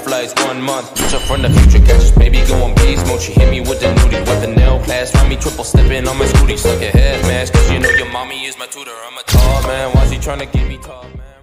flights, one month. Bitch from the future, catch this baby going beast mode. She hit me with the nudie, with the nail class. Find me triple stepping on my scooty, suck your head, man. Cause you know your mommy is my tutor. I'm a tall man, why she tryna get me tall? Man?